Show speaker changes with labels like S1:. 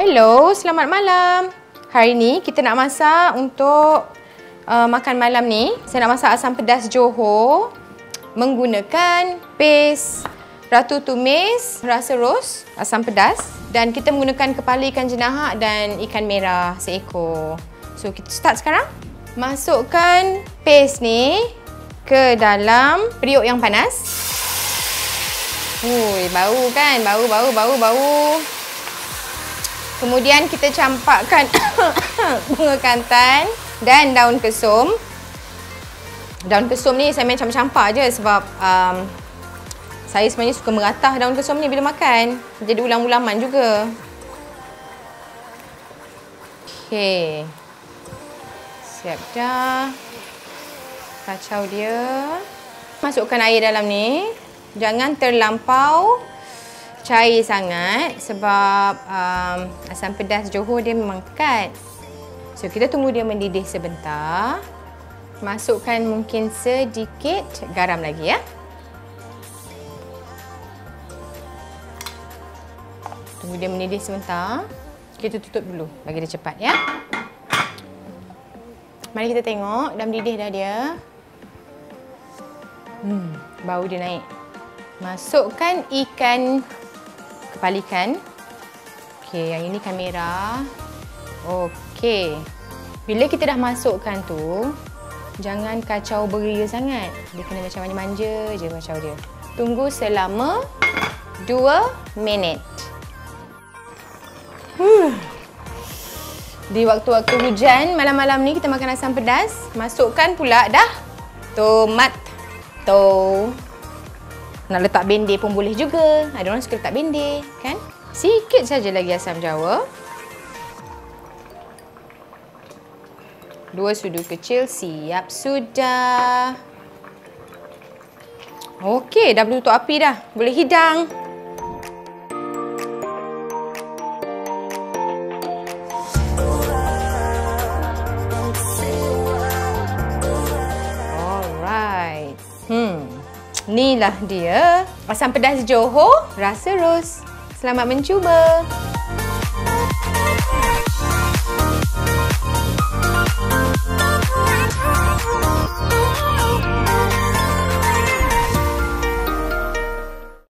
S1: Hello, selamat malam. Hari ni kita nak masak untuk uh, makan malam ni. Saya nak masak asam pedas Johor menggunakan paste ratu tumis, rasa ros, asam pedas dan kita menggunakan kepala ikan jenahak dan ikan merah seekor. So kita start sekarang. Masukkan paste ni ke dalam periuk yang panas. Hui, bau kan? Bau, bau, bau, bau. Kemudian kita campakkan bunga kantan dan daun kesum. Daun kesum ni saya main campak-campak je sebab um, saya sebenarnya suka meratah daun kesum ni bila makan. Jadi ulam-ulaman juga. Okey. Siap dah. Kacau dia. Masukkan air dalam ni. Jangan terlampau cair sangat sebab um, asam pedas Johor dia memang pekat. So kita tunggu dia mendidih sebentar. Masukkan mungkin sedikit garam lagi ya. Tunggu dia mendidih sebentar. Kita tutup dulu bagi dia cepat ya. Mari kita tengok dah mendidih dah dia. Hmm, bau dia naik. Masukkan ikan kepala ikan. Okey, yang ini kamera. Okey. Bila kita dah masukkan tu, jangan kacau beria sangat. Dia kena macam manja-manja je macam dia. Tunggu selama 2 minit. Huh. Di waktu-waktu hujan, malam-malam ni kita makan asam pedas. Masukkan pula dah tomat. To nak letak bende pun boleh juga. Ada orang suka letak bende, kan? Sikit saja lagi asam jawa. Dua sudu kecil siap sudah. Okey, dah boleh tutup api dah. Boleh hidang. Inilah dia asam pedas Johor rasa ros. Selamat mencuba.